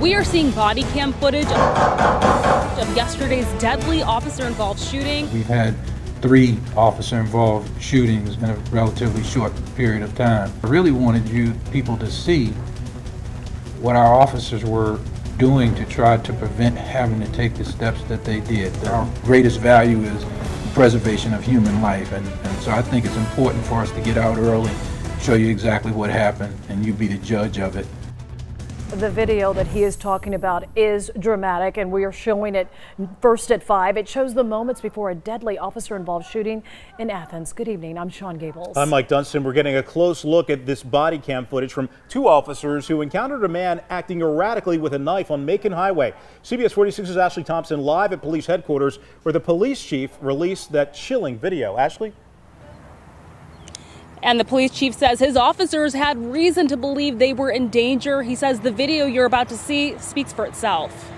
We are seeing body cam footage of yesterday's deadly officer involved shooting. We've had three officer involved shootings in a relatively short period of time. I really wanted you people to see what our officers were doing to try to prevent having to take the steps that they did. Our greatest value is preservation of human life, and, and so I think it's important for us to get out early, show you exactly what happened, and you be the judge of it. The video that he is talking about is dramatic, and we are showing it first at 5. It shows the moments before a deadly officer involved shooting in Athens. Good evening. I'm Sean Gables. I'm Mike Dunston. We're getting a close look at this body cam footage from two officers who encountered a man acting erratically with a knife on Macon Highway. CBS 46's Ashley Thompson live at police headquarters where the police chief released that chilling video. Ashley? And the police chief says his officers had reason to believe they were in danger. He says the video you're about to see speaks for itself.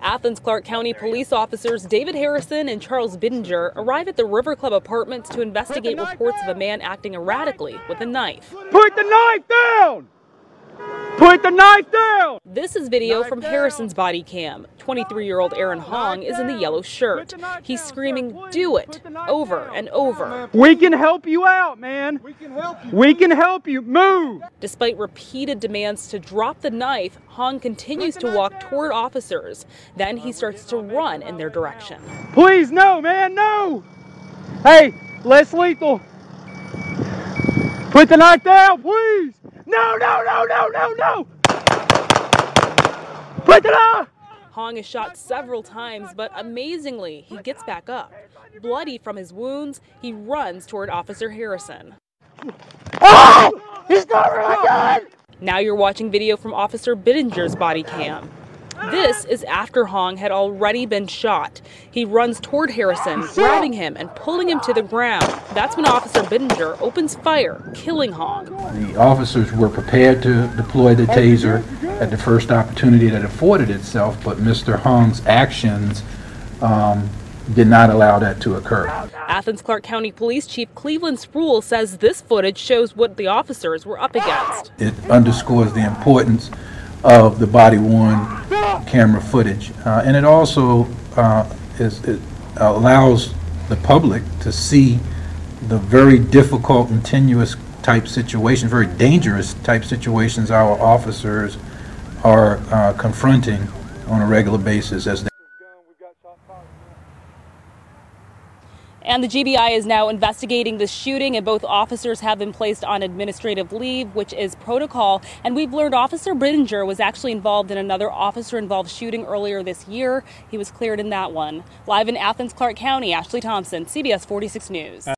Athens Clarke County police officers David Harrison and Charles Bittinger arrive at the River Club apartments to investigate reports down. of a man acting erratically with a knife. Put the knife down! Put the knife down! This is video knife from down. Harrison's body cam. 23 year old Aaron Hong knife is in the yellow shirt. He's screaming, Do it! over and over. We can help you out, man. We can help you. We can help you. Move! Despite repeated demands to drop the knife, Hong continues to walk down. toward officers. Then he starts to run in their direction. Please, no, man, no! Hey, less lethal. Put the knife down, please! No, no, no, no, no, no! Put it on! Hong is shot several times, but amazingly, he gets back up. Bloody from his wounds, he runs toward Officer Harrison. Oh! He's got my gun! Now you're watching video from Officer Bittinger's body cam. This is after Hong had already been shot. He runs toward Harrison, grabbing him and pulling him to the ground. That's when Officer Bittinger opens fire, killing Hong. The officers were prepared to deploy the taser at the first opportunity that afforded itself, but Mr. Hong's actions um, did not allow that to occur. Athens Clarke County Police Chief Cleveland Spruill says this footage shows what the officers were up against. It underscores the importance of the body worn camera footage. Uh, and it also uh, is, it allows the public to see the very difficult and tenuous type situations, very dangerous type situations our officers are uh, confronting on a regular basis as they And the GBI is now investigating the shooting, and both officers have been placed on administrative leave, which is protocol. And we've learned Officer Bittinger was actually involved in another officer involved shooting earlier this year. He was cleared in that one. Live in Athens, Clarke County, Ashley Thompson, CBS 46 News.